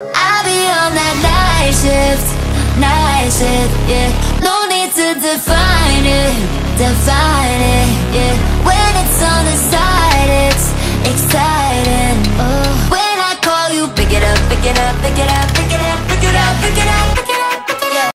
I'll be on that night shift, night shift, yeah. No need to define it, define it, yeah. When it's on the side, it's exciting, oh. When I call you, pick it up, pick it up, pick it up.